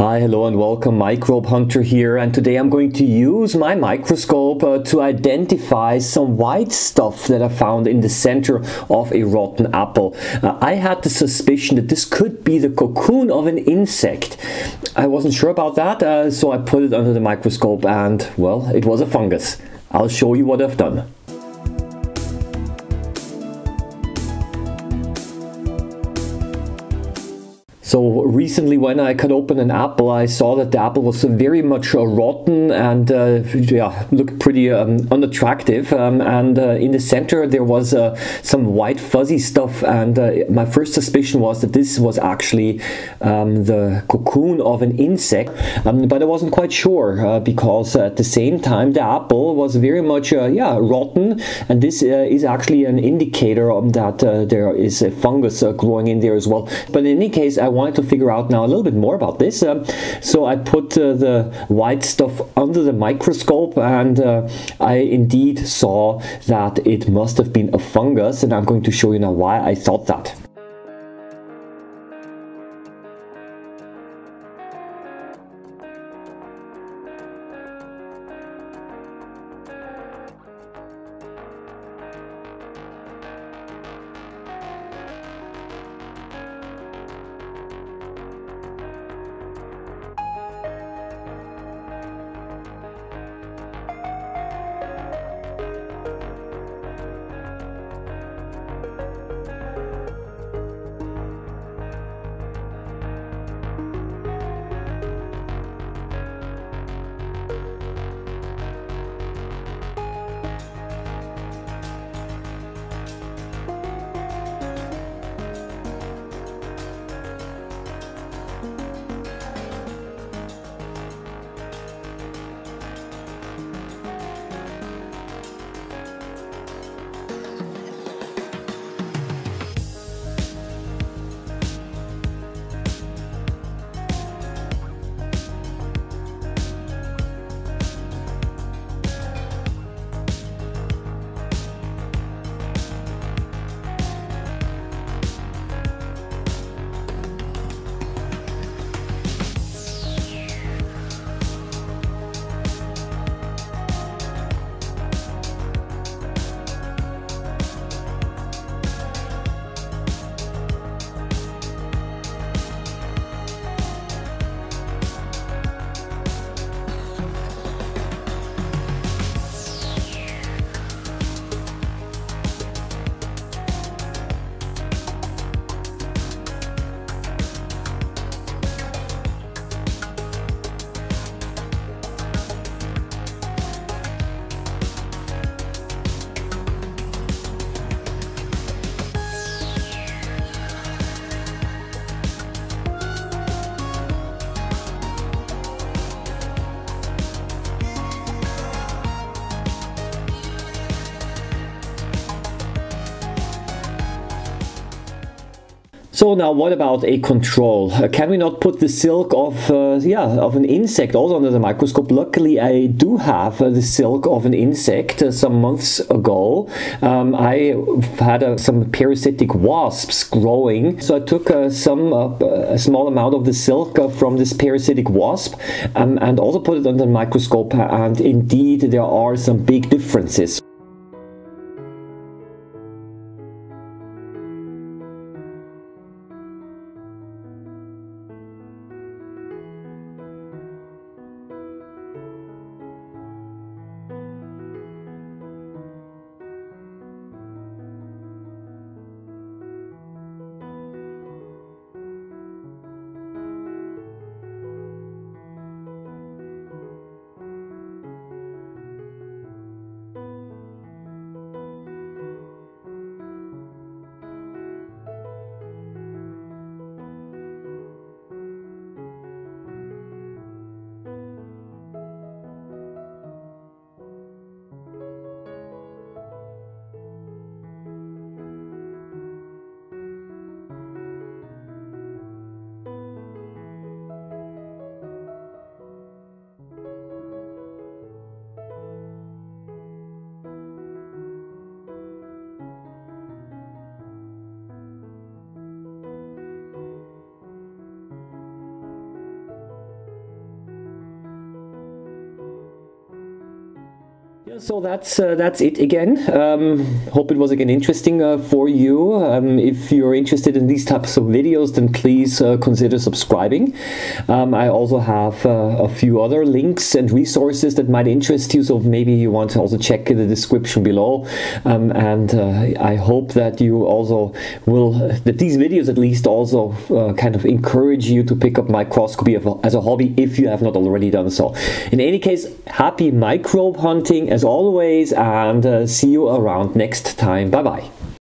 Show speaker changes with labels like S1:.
S1: Hi, hello and welcome, Microbe Hunter here and today I'm going to use my microscope uh, to identify some white stuff that I found in the center of a rotten apple. Uh, I had the suspicion that this could be the cocoon of an insect. I wasn't sure about that uh, so I put it under the microscope and well, it was a fungus. I'll show you what I've done. So recently when I cut open an apple, I saw that the apple was very much uh, rotten and uh, yeah, looked pretty um, unattractive. Um, and uh, in the center there was uh, some white fuzzy stuff and uh, my first suspicion was that this was actually um, the cocoon of an insect. Um, but I wasn't quite sure uh, because at the same time the apple was very much yeah, rotten and this is actually an indicator that there is a fungus growing in there as well. But in any case, I wanted to figure out now a little bit more about this. Um, so I put uh, the white stuff under the microscope and uh, I indeed saw that it must have been a fungus and I'm going to show you now why I thought that. So now what about a control? Uh, can we not put the silk of, uh, yeah, of an insect also under the microscope? Luckily I do have uh, the silk of an insect uh, some months ago. Um, I had uh, some parasitic wasps growing. So I took some, a small amount of the silk from this parasitic wasp um, and also put it under the microscope and indeed there are some big differences. So that's uh, that's it again. Um, hope it was again interesting uh, for you. Um, if you're interested in these types of videos, then please uh, consider subscribing. Um, I also have uh, a few other links and resources that might interest you. So maybe you want to also check the description below. Um, and uh, I hope that you also will that these videos at least also uh, kind of encourage you to pick up microscopy as a hobby if you have not already done so. In any case, happy microbe hunting as always and uh, see you around next time. Bye bye.